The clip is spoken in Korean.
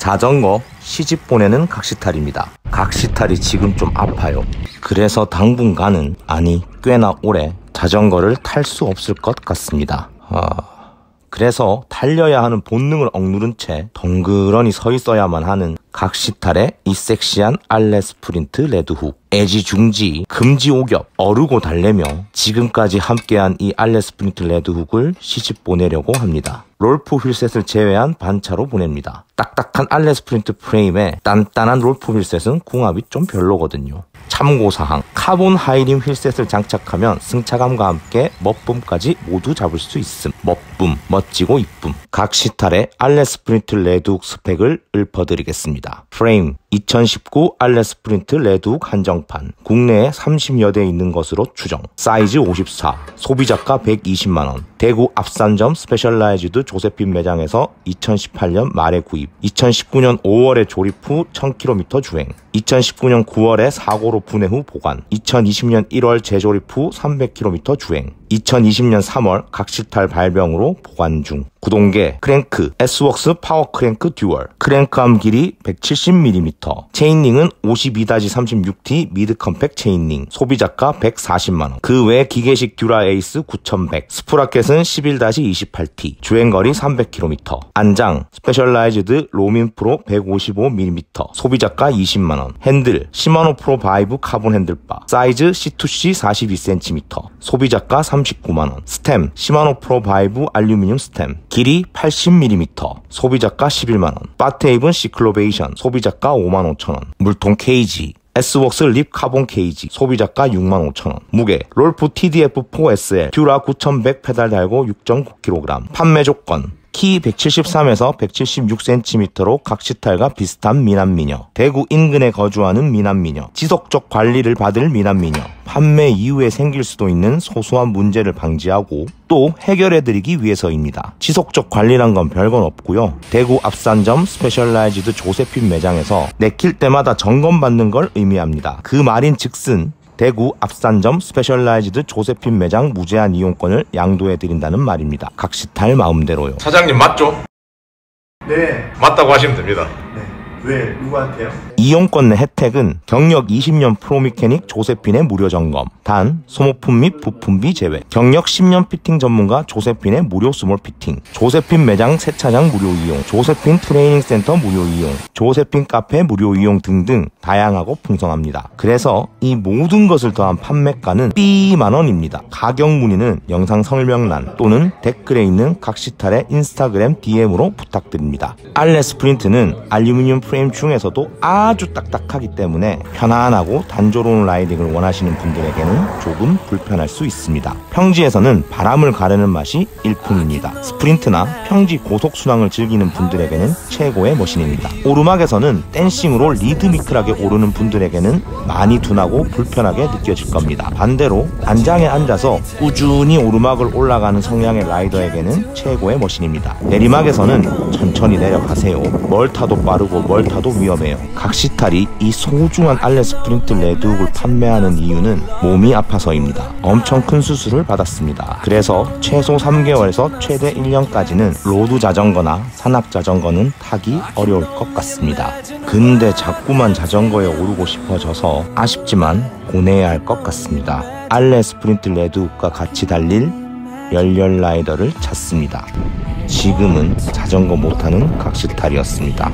자전거 시집 보내는 각시탈입니다. 각시탈이 지금 좀 아파요. 그래서 당분간은 아니 꽤나 오래 자전거를 탈 수 없을 것 같습니다. 아... 그래서 달려야 하는 본능을 억누른 채 덩그러니 서 있어야만 하는 각시탈의 이 섹시한 알레 스프린트 레드훅 애지중지 금지옥엽 어르고 달래며 지금까지 함께한 이 알레 스프린트 레드훅을 시집 보내려고 합니다. 롤프 wheelset을 제외한 반차로 보냅니다. 딱딱한 알레 스프린트 프레임에 단단한 롤프 wheelset은 궁합이 좀 별로거든요. 참고사항 카본 high rim wheelset을 장착하면 승차감과 함께 멋쁨까지 모두 잡을 수 있음 멋쁨 멋지고 이쁨 각시탈의 알레 스프린트 레드훅 스펙을 읊어드리겠습니다. 프레임 2019 알레 스프린트 레드훅 한정판 국내에 30여 대 있는 것으로 추정. 사이즈 54 소비자가 120만원. 대구 앞산점 스페셜라이즈드 조세핀 매장에서 2018년 말에 구입 2019년 5월에 조립 후 1000km 주행 2019년 9월에 사고로 분해 후 보관 2020년 1월 재조립 후 300km 주행 2020년 3월 각시탈 발병으로 보관 중. 구동계 크랭크 S-Works 파워 크랭크 dual. crank arm 길이 170mm chainring은 52-36T mid compact chainring 소비자가 140만원. 그 외 기계식 듀라 에이스 9100 sprocket은 11-28T 주행거리 300km 안장 스페셜라이즈드 로민 프로 155mm 소비자가 20만원. 핸들 시마노 프로 바이브 카본 handlebar. 사이즈 C2C 42cm 소비자가 39만원. stem 시마노 프로 바이브 알루미늄 stem. 길이 80mm 소비자가 11만원. bar tape은 시클로베이션. 소비자가 5만 5천원. 물통 cage. S-Works 립 카본 케이지. 소비자가 6만 5천원. 무게 롤프 TDF4SL 듀라 9100 페달 달고 6.9kg 판매 조건 키 173에서 176cm로 각시탈과 비슷한 미남미녀 대구 인근에 거주하는 미남미녀 지속적 관리를 받을 미남미녀 판매 이후에 생길 수도 있는 소소한 문제를 방지하고 또 해결해드리기 위해서입니다. 지속적 관리란 건 별건 없고요. 대구 앞산점 스페셜라이즈드 조세핀 매장에서 내킬 때마다 점검받는 걸 의미합니다. 그 말인 즉슨 대구 앞산점 스페셜라이즈드 조세핀 매장 무제한 이용권을 양도해 드린다는 말입니다. 각시탈 마음대로요. 사장님 맞죠? 네. 맞다고 하시면 됩니다. 네. 왜? 누구한테요? 이용권 내 혜택은 경력 20년 pro mechanic 조세핀의 무료 점검, 단 소모품 및 부품비 제외, 경력 10년 피팅 전문가 조세핀의 무료 small fitting, 조세핀 매장 세차장 무료 이용, 조세핀 트레이닝 센터 무료 이용, 조세핀 카페 무료 이용 등등 다양하고 풍성합니다. 그래서 이 모든 것을 더한 판매가는 삐만 원입니다. 가격 문의는 영상 설명란 또는 댓글에 있는 각시탈의 인스타그램 DM으로 부탁드립니다. 알레 스프린트는 알루미늄 프레임 중에서도 아주 딱딱하기 때문에 편안하고 단조로운 riding을 원하시는 분들에게는 조금 불편할 수 있습니다. 평지에서는 바람을 가르는 맛이 일품입니다. 스프린트나 평지 고속 순항을 즐기는 분들에게는 최고의 machine입니다. 오르막에서는 dancing으로 리드미컬하게 오르는 분들에게는 많이 둔하고 불편하게 느껴질 겁니다. 반대로 안장에 앉아서 꾸준히 오르막을 올라가는 성향의 rider에게는 최고의 machine입니다. 내리막에서는 천천히 내려가세요. 뭘 타도 빠르고 뭘 타도 위험해요. 각시탈이 이 소중한 알레 스프린트 레드훅을 판매하는 이유는 몸이 아파서입니다. 엄청 큰 수술을 받았습니다. 그래서 최소 3개월에서 최대 1년까지는 road 자전거나 산악 자전거는 타기 어려울 것 같습니다. 근데 자꾸만 자전거에 오르고 싶어져서 아쉽지만 보내야 할 것 같습니다. Allez Sprint Red Hook과 같이 달릴 열렬 라이더를 찾습니다. 지금은 자전거 못하는 각시탈이었습니다.